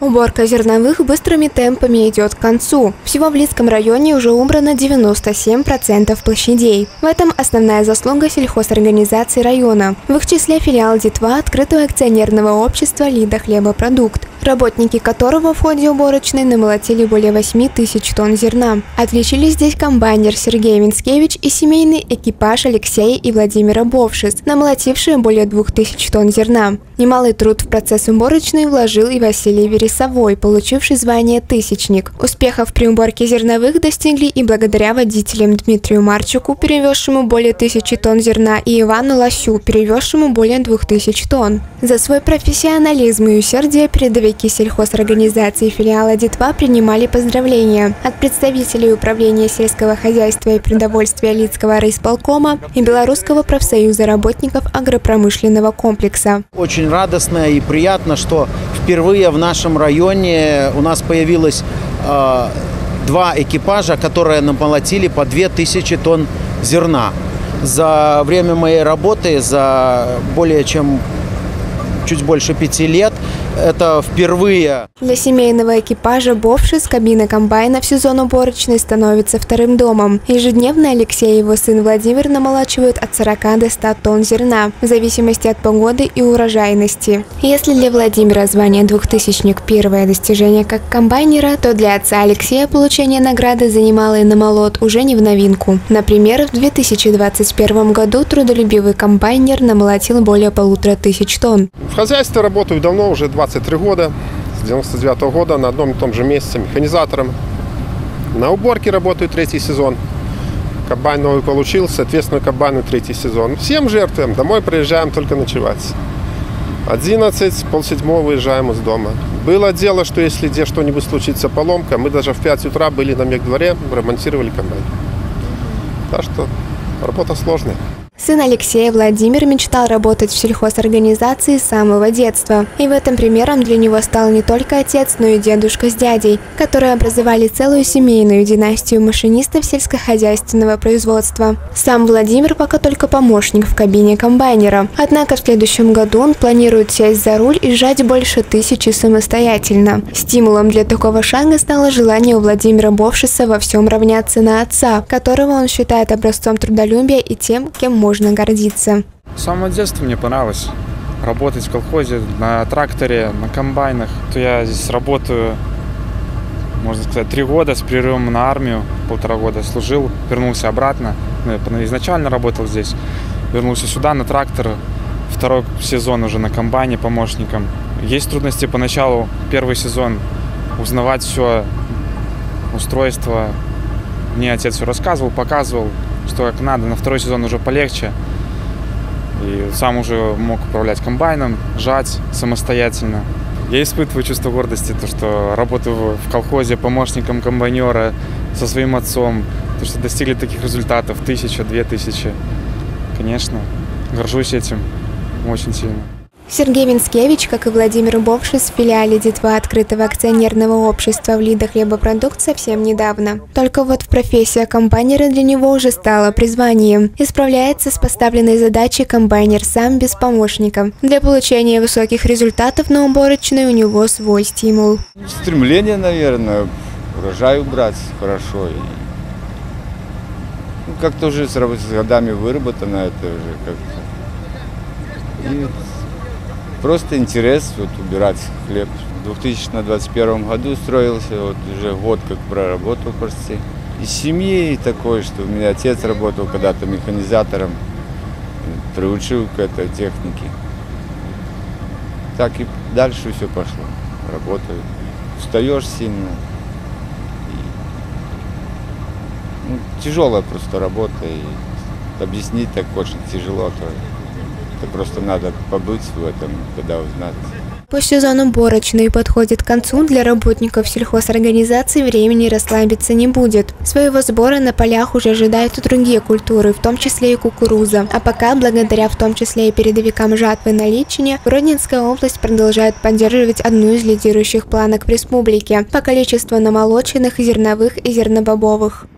Уборка зерновых быстрыми темпами идет к концу. Всего в Лидском районе уже убрано 97% площадей. В этом основная заслуга сельхозорганизации района. В их числе филиал Детва открытого акционерного общества «Лида Хлебопродукт» работники которого в ходе уборочной намолотили более 8 тысяч тонн зерна. Отличились здесь комбайнер Сергей Минскевич и семейный экипаж Алексея и Владимира Бовшис, намолотившие более 2000 тонн зерна. Немалый труд в процесс уборочной вложил и Василий Вересовой, получивший звание «Тысячник». Успехов при уборке зерновых достигли и благодаря водителям Дмитрию Марчуку, перевезшему более тысячи тонн зерна, и Ивану Лосю, перевезшему более 2000 тонн. За свой профессионализм и усердие передовики Представители сельхозорганизации филиала Детва принимали поздравления от представителей Управления сельского хозяйства и продовольствия Лицкого райисполкома и Белорусского профсоюза работников агропромышленного комплекса. Очень радостно и приятно, что впервые в нашем районе у нас появилось э, два экипажа, которые намолотили по 2000 тонн зерна. За время моей работы, за более чем чуть больше пяти лет. Это впервые. Для семейного экипажа Бовши с кабины комбайна в сезон уборочной становится вторым домом. Ежедневно Алексей и его сын Владимир намолачивают от 40 до 100 тонн зерна, в зависимости от погоды и урожайности. Если для Владимира звание двухтысячник – первое достижение как комбайнера, то для отца Алексея получение награды за немалый намолот уже не в новинку. Например, в 2021 году трудолюбивый комбайнер намолотил более полутора тысяч тонн. Хозяйстве работаю давно, уже 23 года, с 99 -го года на одном и том же месте механизатором. На уборке работаю третий сезон. Кабань новый получил, соответственно, кабану третий сезон. Всем жертвуем, домой приезжаем только ночевать. 11, полседьмого выезжаем из дома. Было дело, что если где что-нибудь случится поломка, мы даже в 5 утра были на мег-дворе, ремонтировали комбайн. Так что работа сложная. Сын Алексея Владимир мечтал работать в сельхозорганизации с самого детства. И в этом примером для него стал не только отец, но и дедушка с дядей, которые образовали целую семейную династию машинистов сельскохозяйственного производства. Сам Владимир пока только помощник в кабине комбайнера. Однако в следующем году он планирует сесть за руль и сжать больше тысячи самостоятельно. Стимулом для такого шага стало желание у Владимира Бовшиса во всем равняться на отца, которого он считает образцом трудолюбия и тем, кем может можно гордиться. С самого детства мне понравилось работать в колхозе на тракторе, на комбайнах. То я здесь работаю, можно сказать, три года с перерывом на армию, полтора года служил, вернулся обратно. Ну, изначально работал здесь, вернулся сюда на трактор, второй сезон уже на комбайне помощником. Есть трудности поначалу, первый сезон, узнавать все, устройство. Мне отец все рассказывал, показывал, что как надо. На второй сезон уже полегче. И сам уже мог управлять комбайном, жать самостоятельно. Я испытываю чувство гордости, то, что работаю в колхозе помощником комбайнера со своим отцом, то, что достигли таких результатов, тысяча, две тысячи. Конечно, горжусь этим очень сильно. Сергей Винскевич, как и Владимир Бовшис в филиале Детва открытого акционерного общества в Лида Хлебопродукт совсем недавно. Только вот в профессия комбайнера для него уже стала призванием. И справляется с поставленной задачей комбайнер сам без помощника. Для получения высоких результатов на уборочной у него свой стимул. Стремление, наверное, урожай убрать хорошо. Как-то уже с годами выработано это уже как-то. Просто интерес вот, убирать хлеб. В 2021 году строился, вот уже год как проработал почти. Из семьи такой, что у меня отец работал когда-то механизатором, приучил к этой технике. Так и дальше все пошло. Работаю. Устаешь сильно. И, ну, тяжелая просто работа. И объяснить так очень тяжело. То это просто надо побыть в этом, когда узнать. По сезону уборочной подходит к концу, для работников сельхозорганизации времени расслабиться не будет. Своего сбора на полях уже ожидают и другие культуры, в том числе и кукуруза. А пока, благодаря в том числе и передовикам жатвы на Личине, Гродненская область продолжает поддерживать одну из лидирующих планок в республике по количеству намолоченных зерновых и зернобобовых.